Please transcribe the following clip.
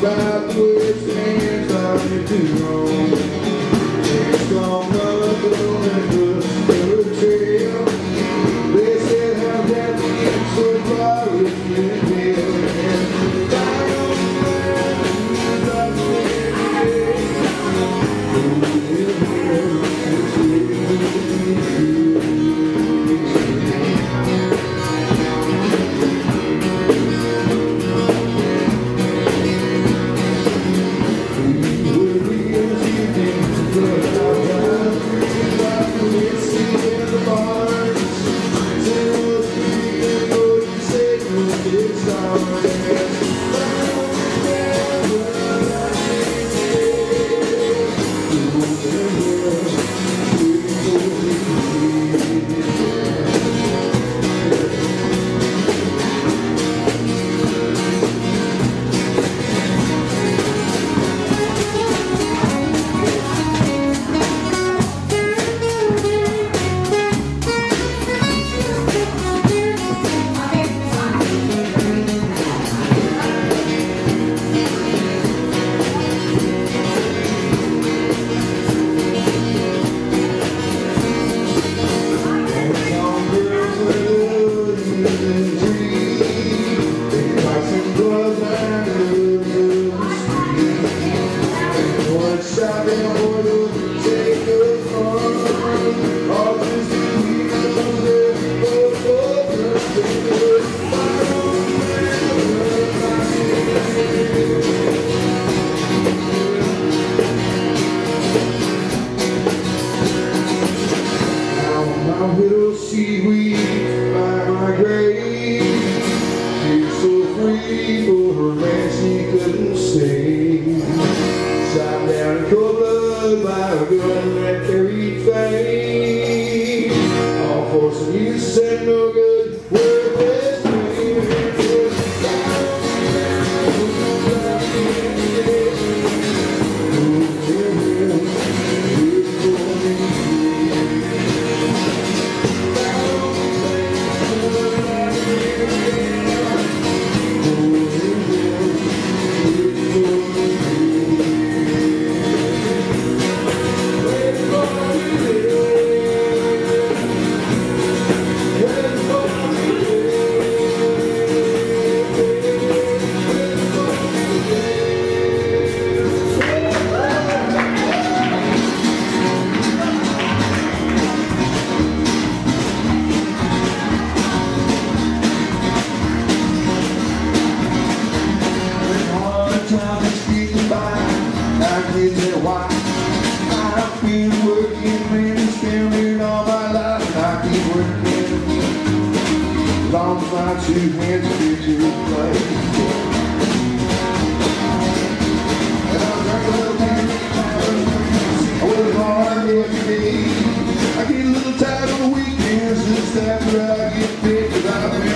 by the way it stands on your. Weekends just after I get paid.